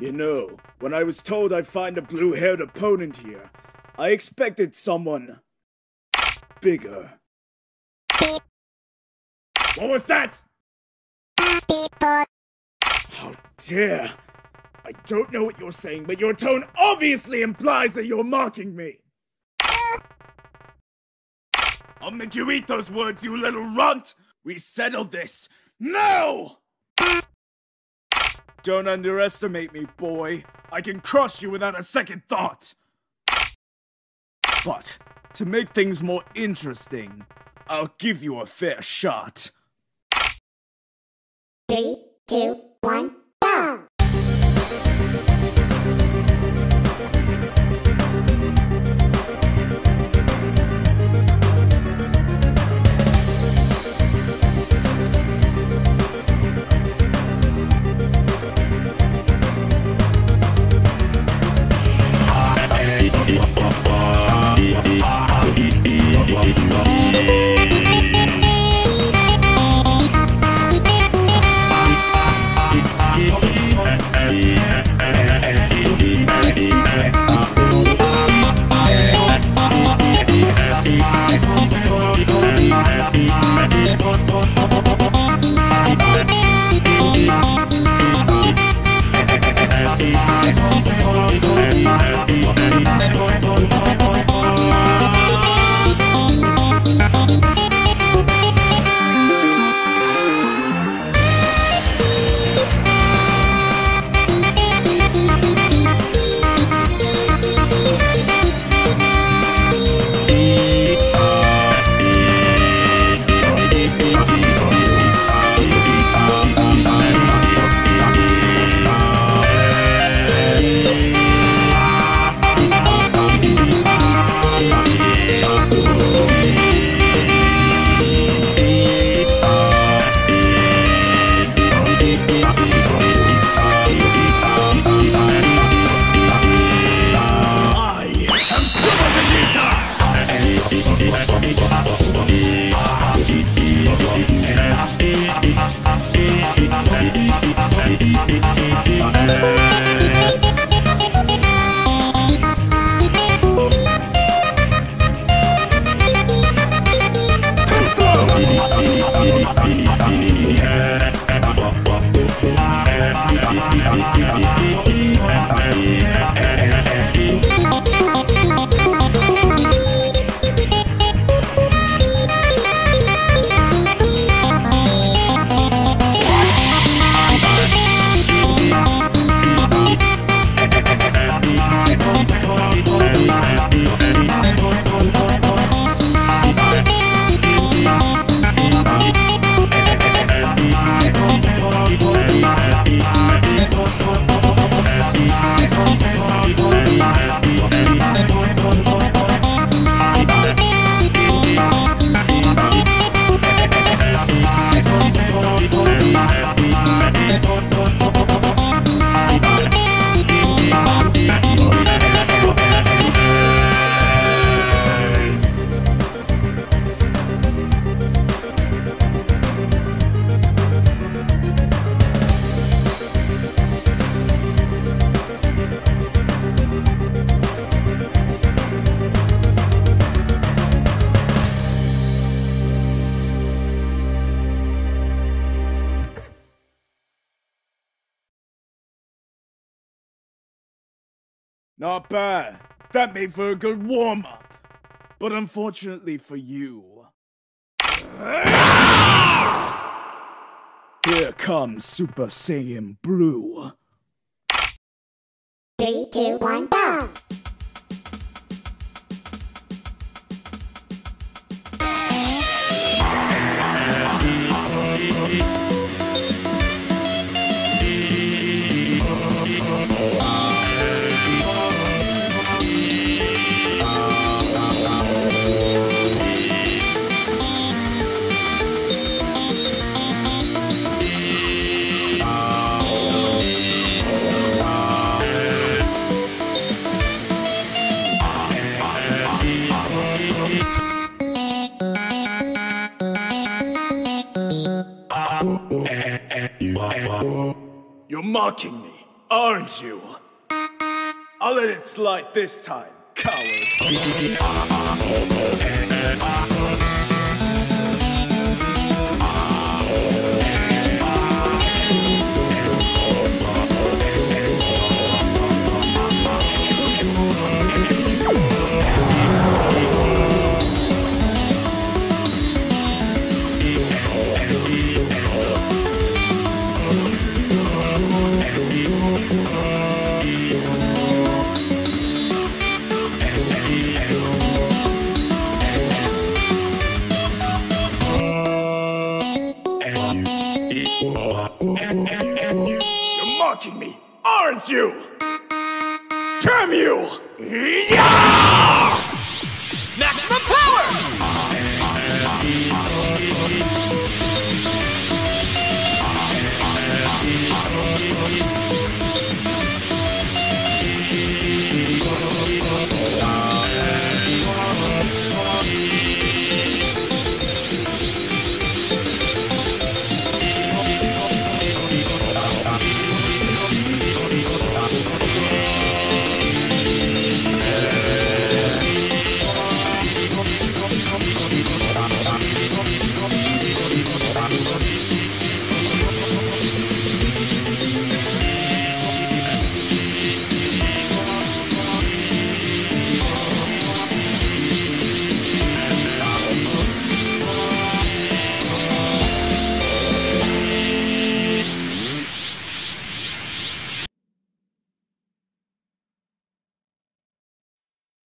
You know, when I was told I'd find a blue haired opponent here, I expected someone bigger. Beep. What was that? People. How dare! I don't know what you're saying, but your tone obviously implies that you're mocking me. I'll make you eat those words, you little runt! We settled this! No! Don't underestimate me, boy. I can crush you without a second thought. But, to make things more interesting, I'll give you a fair shot. Three, two, one, I am Super Vegeta! Not bad. That made for a good warm up. But unfortunately for you. Here comes Super Saiyan Blue. Three, two, one, go! You're mocking me. aren't you? I'll let it slide this time, coward. mocking me, aren't you? Damn you! Yeah! Maximum power!